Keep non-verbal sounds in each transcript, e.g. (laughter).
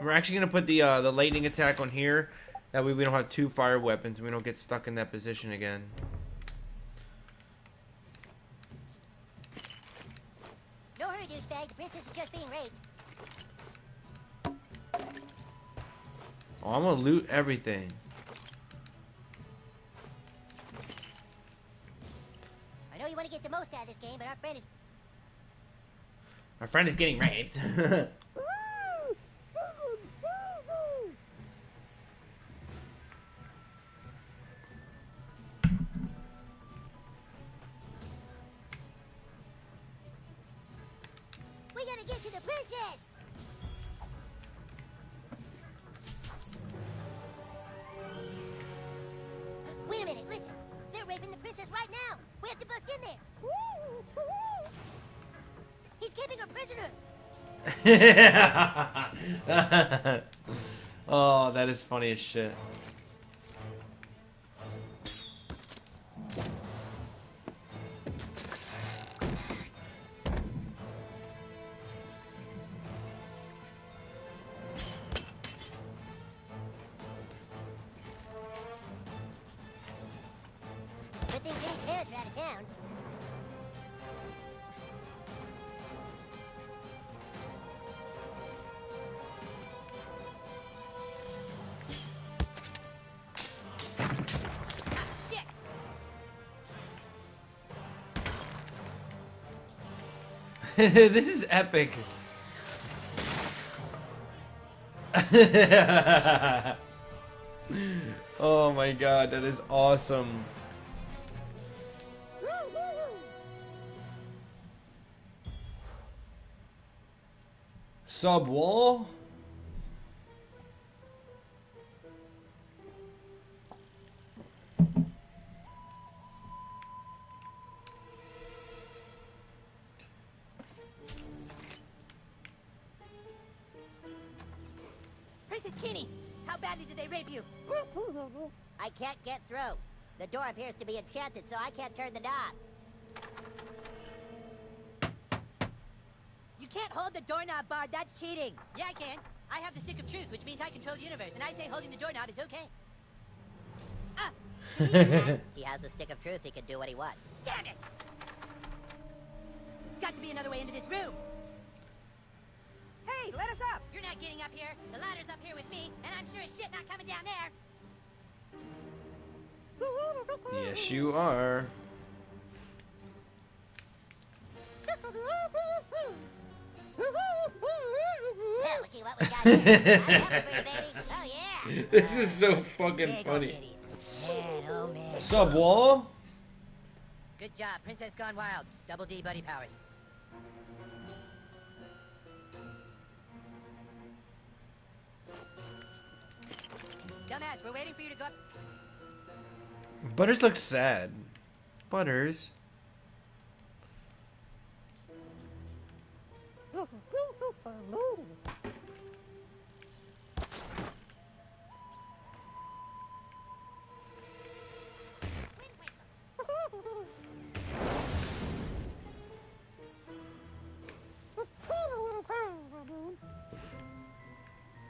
We're actually gonna put the uh, the lightning attack on here. That way we don't have two fire weapons and we don't get stuck in that position again. No hurry, douchebag. The princess is just being raped. Oh, I'm gonna loot everything. I know you want to get the most out of this game, but our friend is My friend is getting raped. (laughs) (laughs) oh, that is funny as shit. (laughs) this is epic. (laughs) oh my god, that is awesome. Sub wall? Through. The door appears to be enchanted, so I can't turn the knob. You can't hold the doorknob, Bard. That's cheating. Yeah, I can. I have the stick of truth, which means I control the universe, and I say holding the doorknob is okay. Ah! he has the stick of truth. He can do what he wants. Damn it! There's got to be another way into this room. Hey, let us up! You're not getting up here. The ladder's up here with me, and I'm sure as shit not coming down there. Baby. you are. (laughs) This is so fucking funny. Man, oh. Sub wall? Good job, Princess Gone Wild. Double D buddy powers. Dumbass, we're waiting for you to go up. Butters looks sad. Butters. (laughs)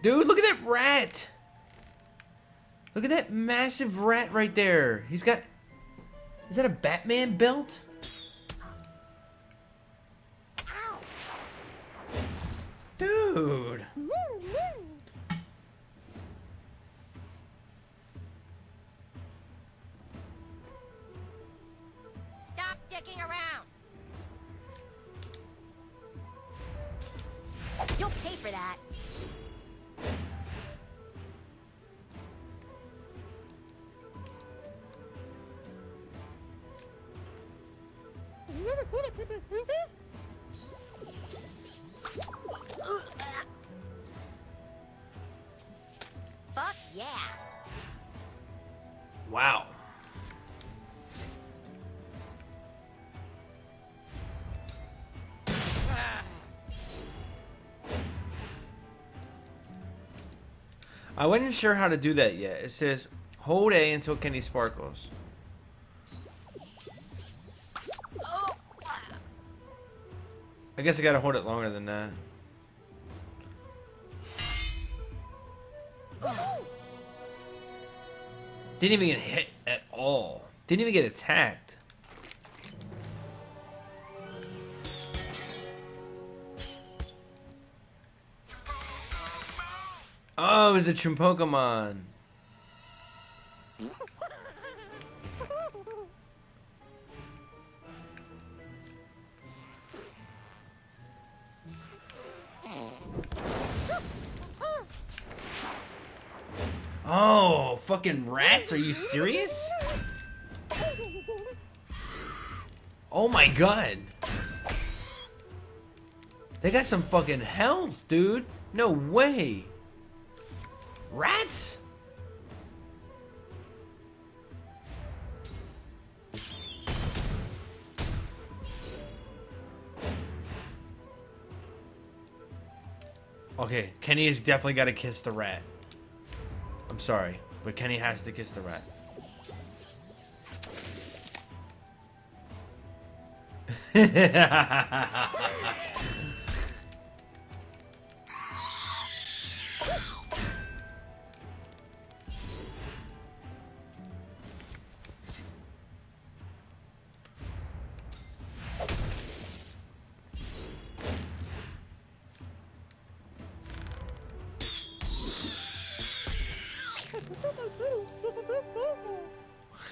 Dude, look at that rat! Look at that massive rat right there. He's got. Is that a Batman belt? I wasn't sure how to do that yet. It says hold A until Kenny sparkles. I guess I gotta hold it longer than that. Didn't even get hit at all. Didn't even get attacked. Oh, it was a. Oh, fucking rats? Are you serious? Oh my god. They got some fucking health, dude. No way. Rats? Okay, Kenny has definitely got to kiss the rat. I'm sorry, but Kenny has to kiss the rat. (laughs)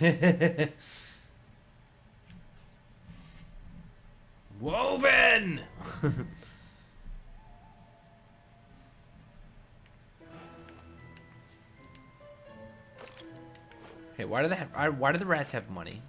(laughs) Woven! (laughs) hey, why do they have? Why do the rats have money?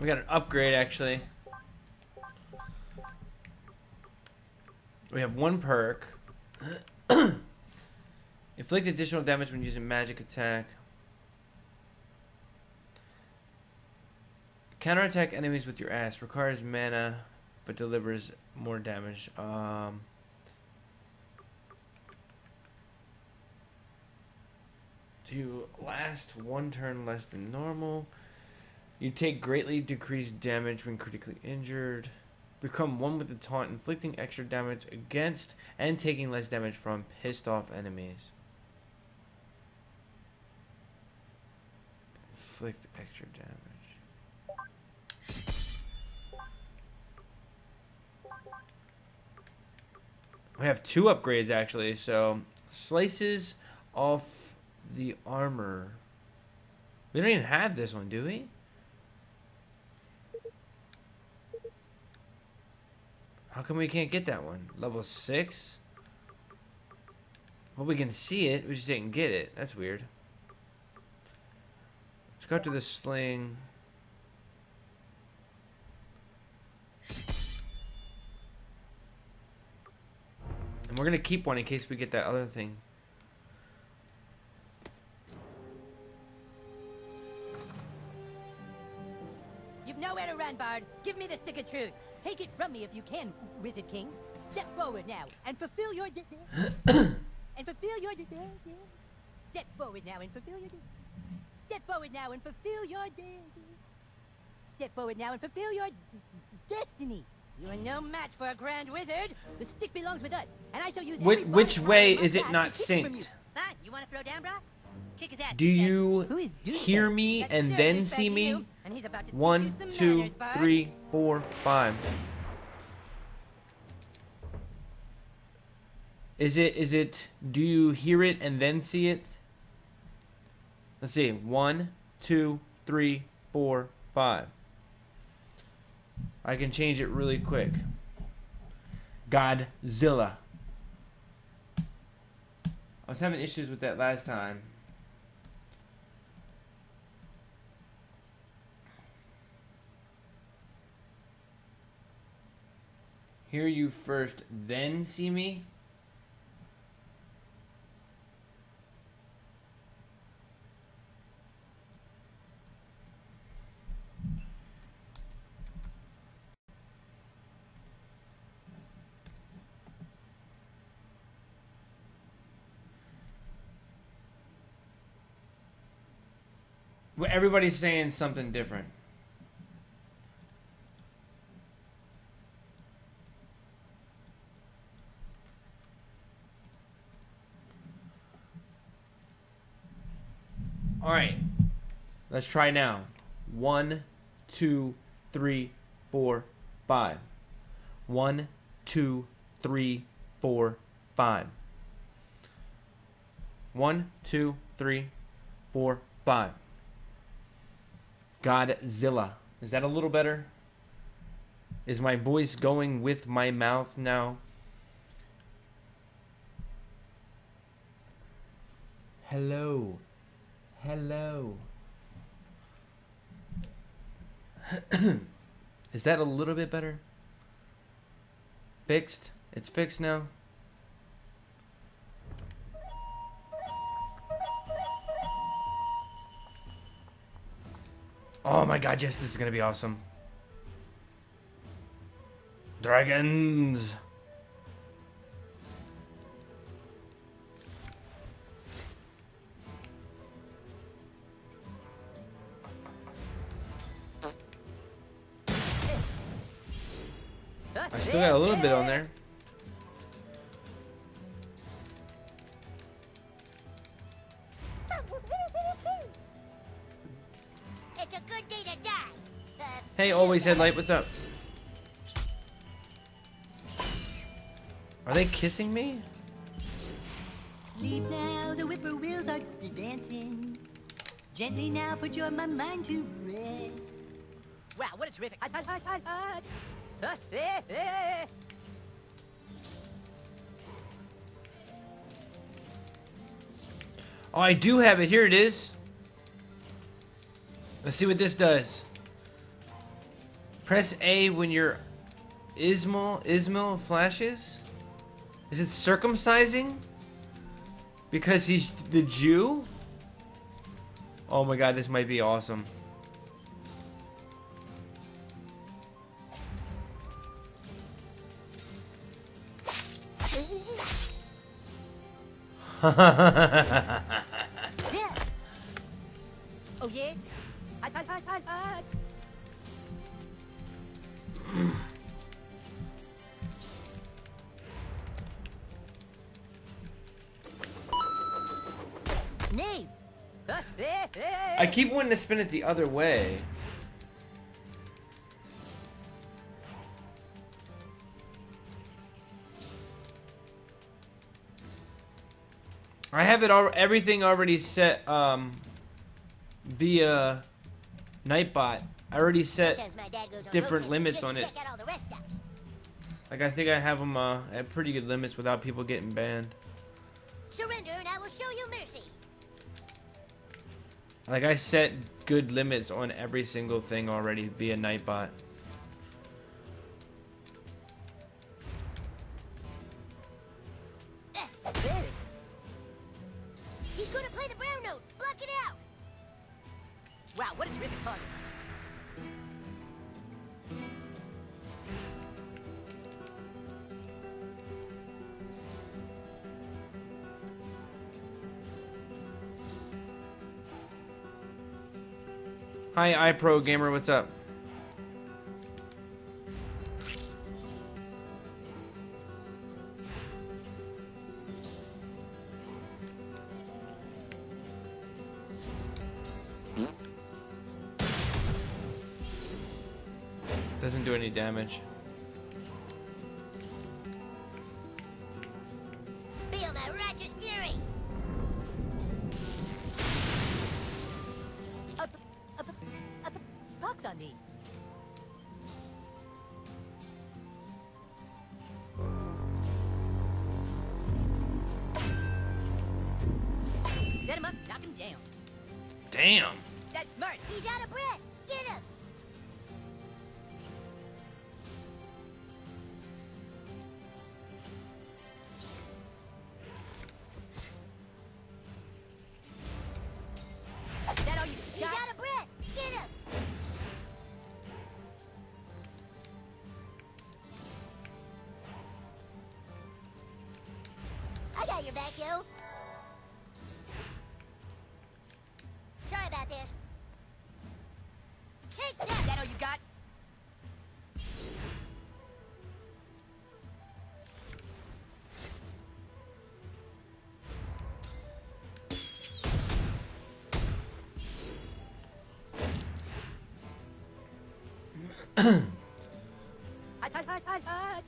We got an upgrade, actually. We have one perk. (coughs) Inflict additional damage when using magic attack. Counterattack enemies with your ass. Requires mana, but delivers more damage. Um, to last one turn less than normal. You take greatly decreased damage when critically injured. Become one with the taunt, inflicting extra damage against and taking less damage from pissed off enemies. Inflict extra damage. We have two upgrades actually, so slices off the armor. We don't even have this one, do we? How come we can't get that one? Level 6? Well, we can see it. We just didn't get it. That's weird. Let's go to the sling. And we're going to keep one in case we get that other thing. You've nowhere to run, Bard. Give me the stick of truth. Take it from me if you can, Wizard King. Step forward now and fulfill your (coughs) and fulfill your Step forward now and fulfill your Step forward now and fulfill your Step forward now and fulfill your destiny. You are no match for a grand wizard. The stick belongs with us, and I shall use. Which, which way is it not synced? Huh? You want to throw down, bro? Kick his ass. Do you hear me and then see me? One, two, three, four, five. Is it, is it, do you hear it and then see it? Let's see. One, two, three, four, five. I can change it really quick. Godzilla. I was having issues with that last time. Hear you first, then see me? Everybody's saying something different. All right. Let's try now. One, two, three, four, five. One, two, three, four, five. One, two, three, four, five. Godzilla. Is that a little better? Is my voice going with my mouth now? Hello. Hello. (clears throat) Is that a little bit better? Fixed? It's fixed now? Oh my god, yes, this is gonna be awesome. Dragons! Little bit on there. It's a good day to die. Uh, Hey, always headlight, what's up? Are they kissing me? Sleep now, the whippoorwills are dancing. Gently now, put your mind to rest. Wow, what a terrific hot, hot, hot, hot, hot. Oh, I do have it. Here it is. Let's see what this does. Press A when your Ismail Ismail flashes. Is it circumcising? Because he's the Jew? Oh my god, this might be awesome. Yeah. (laughs) keep wanting to spin it the other way. I have it all everything already set um via Nightbot. I already set sometimes my dad goes on different limits on it. Check out all the rest stops. like I think I have them uh, at pretty good limits without people getting banned. Surrender and I will show you mercy. Like I set good limits on every single thing already via Nightbot. Hi iPro gamer, what's up? Got your back, yo. Sorry about this. Take Is that. that all you got?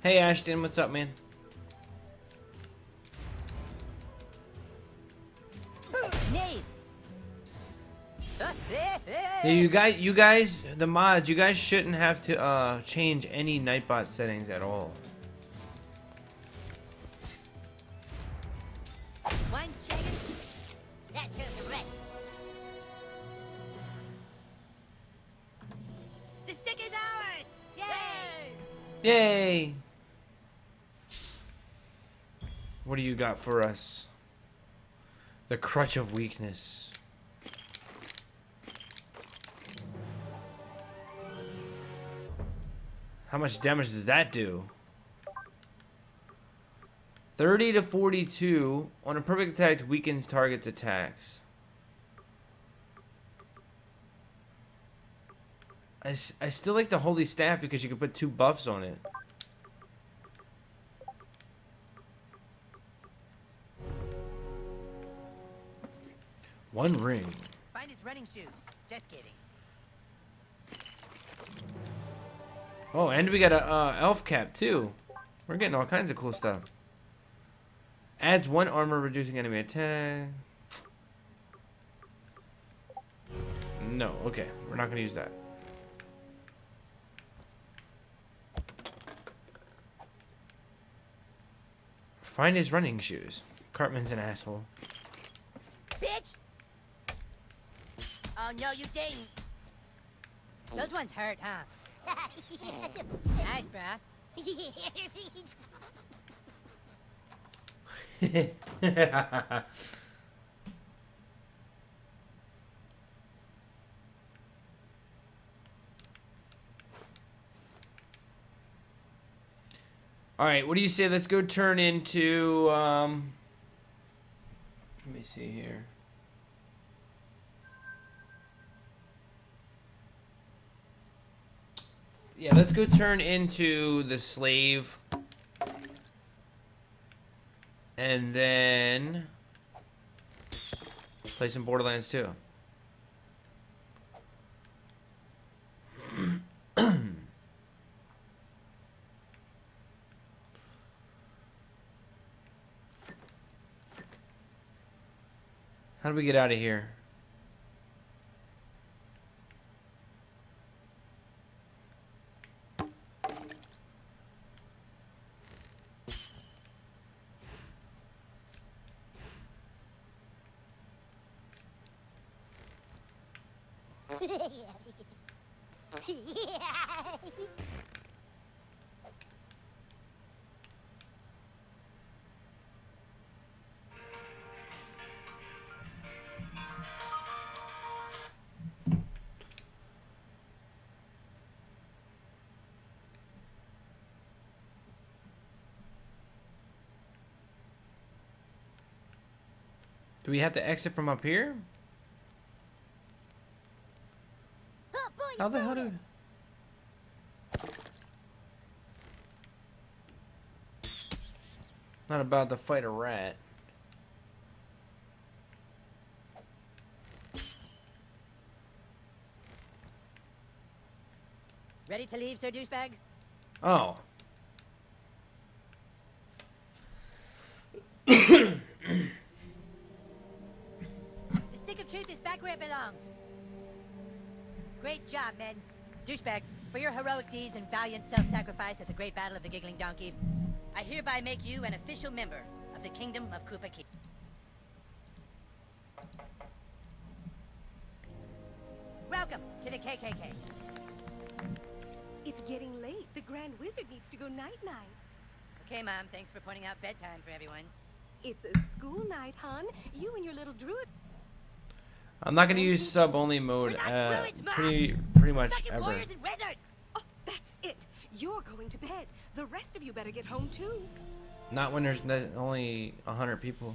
Hey Ashton, what's up, man? Yeah, you guys, you guys, the mods, you guys shouldn't have to uh, change any Nightbot settings at all. One chicken. That serves him. The stick is ours! Yay! Yay! What do you got for us? The crutch of weakness. How much damage does that do? 30 to 42 on a perfect attack weakens target's attacks. I, I still like the holy staff because you can put two buffs on it. One ring. Find his running shoes. Just kidding. Oh, and we got a uh, elf cap too. We're getting all kinds of cool stuff. Adds one armor, reducing enemy attack. No, okay, we're not gonna use that. Find his running shoes. Cartman's an asshole. Bitch! Oh, no, you didn't. Those ones hurt, huh? Nice, bruh. (laughs) All right, what do you say? Let's go turn into. Um, let me see here. Yeah, let's go turn into the slave. And then play some Borderlands 2. How do we get out of here? Do we have to exit from up here? Oh, boy, How the hell do it. Not about to fight a rat. Ready to leave, Sir Douchebag? Oh. (coughs) (coughs) (coughs) back where it belongs. Great job, men. Douchebag, for your heroic deeds and valiant self-sacrifice at the Great Battle of the Giggling Donkey, I hereby make you an official member of the Kingdom of Kupa the KKK. It's getting late. The Grand Wizard needs to go night-night. Okay, Mom, thanks for pointing out bedtime for everyone. It's a school night, hon. You and your little druid. I'm not gonna use sub only mode uh, pretty pretty much ever. warriors and wizards! Oh, that's it. You're going to bed. The rest of you better get home, too. Not when there's only a hundred people.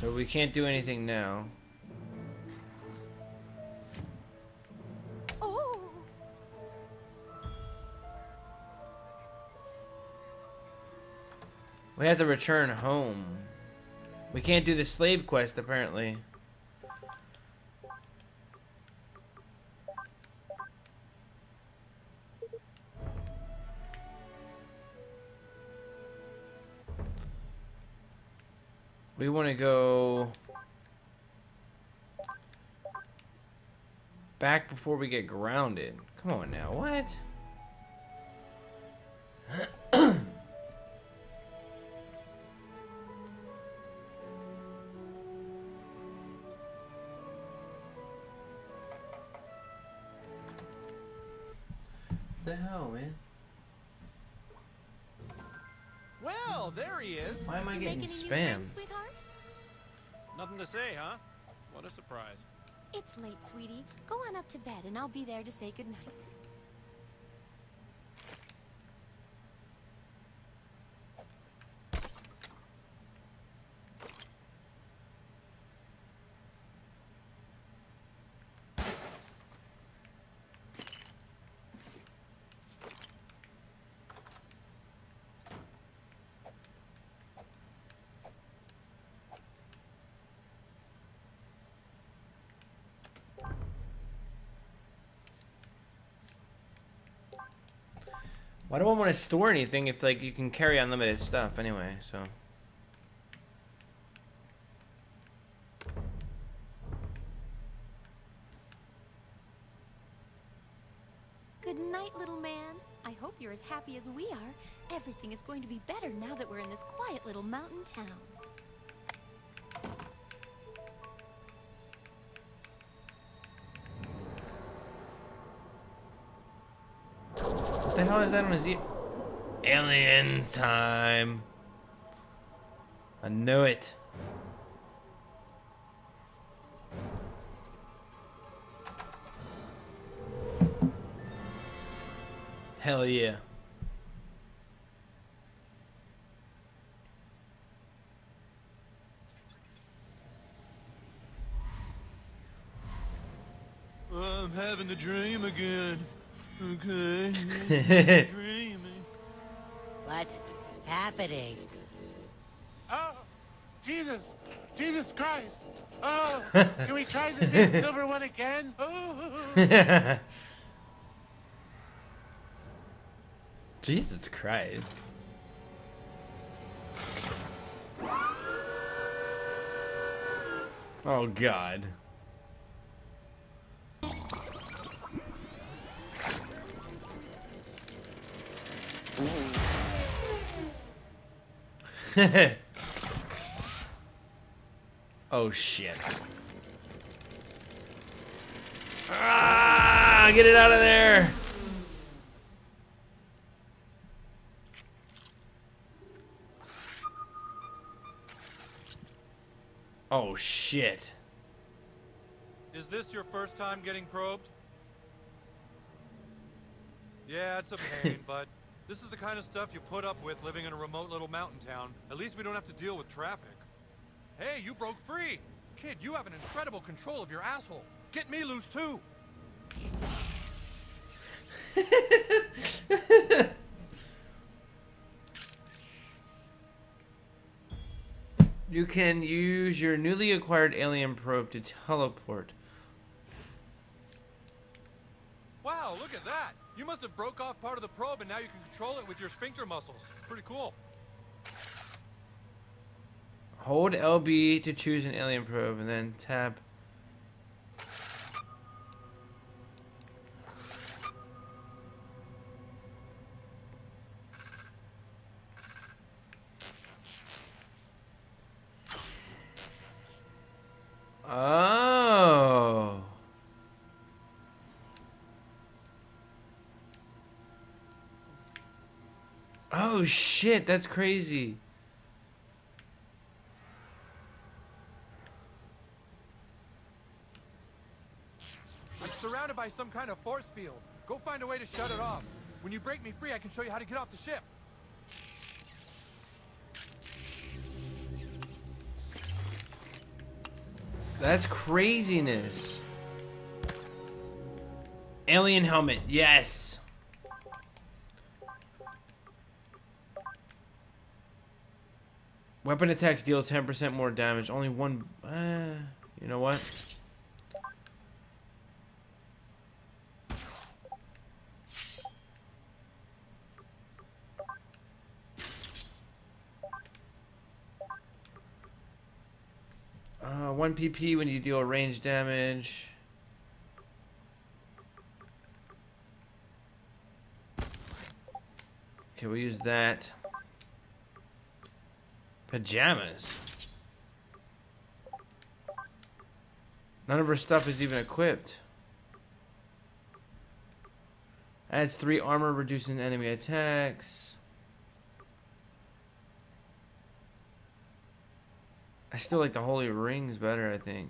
So we can't do anything now. We have to return home. We can't do the slave quest apparently. We want to go back before we get grounded. Come on now, what? Why am I You getting making a new spam? friend, sweetheart? Nothing to say, huh? What a surprise. It's late, sweetie. Go on up to bed, and I'll be there to say goodnight. Why do I want to store anything if like you can carry unlimited stuff anyway? So Good night, little man. I hope you're as happy as we are. Everything is going to be better now that we're in this quiet little mountain town. The hell is that on his ear? Aliens time. I knew it. Hell yeah. I'm having the dream again. Okay. (laughs) What's happening? Oh, Jesus! Jesus Christ! Oh, (laughs) can we try the big silver one again? Oh. (laughs) Jesus Christ. Oh God. (laughs) oh shit. Ah, get it out of there. Oh shit. Is this your first time getting probed? Yeah, it's a pain, (laughs) but this is the kind of stuff you put up with living in a remote little mountain town. At least we don't have to deal with traffic. Hey, you broke free! Kid, you have an incredible control of your asshole. Get me loose too! (laughs) You can use your newly acquired alien probe to teleport. Wow, look at that! You must have broke off part of the probe and now you can control it with your sphincter muscles. Pretty cool. Hold LB to choose an alien probe and then tap. Oh shit, that's crazy. I'm surrounded by some kind of force field. Go find a way to shut it off. When you break me free, I can show you how to get off the ship. That's craziness. Alien helmet, yes. Weapon attacks deal 10% more damage. Only one. Uh, you know what? Uh, 1 PP when you deal range damage. Okay, we'll use that. Pajamas. None of her stuff is even equipped. Adds 3 armor, reducing enemy attacks. I still like the holy rings better, I think.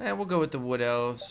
Eh, we'll go with the wood elves.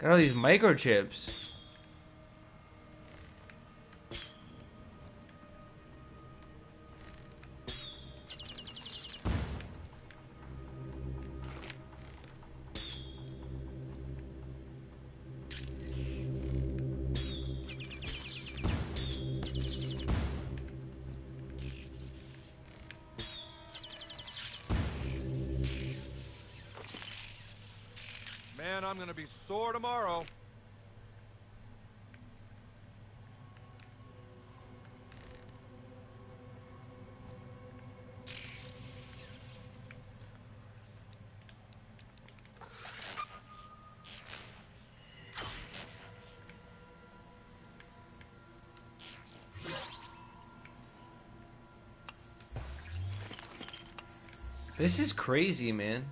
Got all these microchips. Man, I'm gonna be sore tomorrow. This is crazy, man.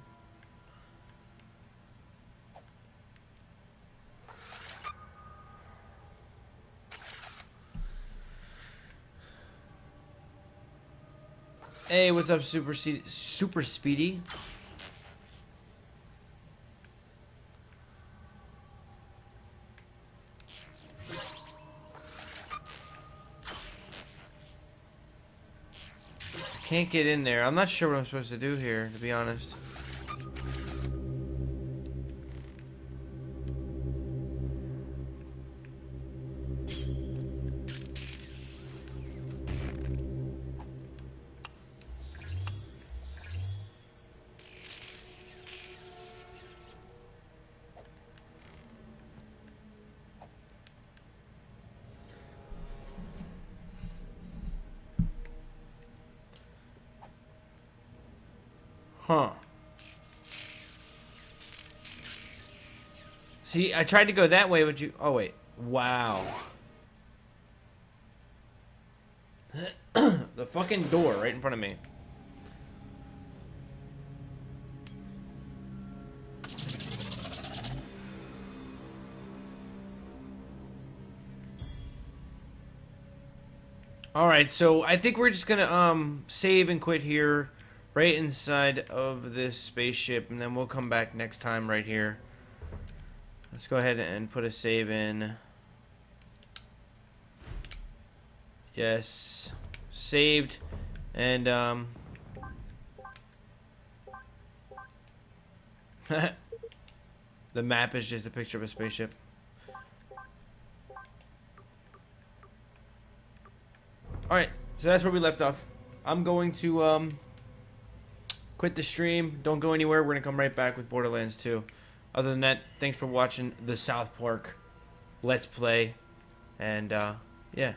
Hey, what's up, Super Super Speedy? Can't get in there. I'm not sure what I'm supposed to do here, to be honest. I tried to go that way, but you... Oh, wait. Wow. (clears throat) the fucking door right in front of me. Alright, so I think we're just gonna um save and quit here right inside of this spaceship and then we'll come back next time right here. Let's go ahead and put a save in. Yes. Saved. And, um... (laughs) the map is just a picture of a spaceship. Alright, so that's where we left off. I'm going to, um... Quit the stream. Don't go anywhere. We're going to come right back with Borderlands 2. Other than that, thanks for watching the South Park Let's Play. And, uh, yeah.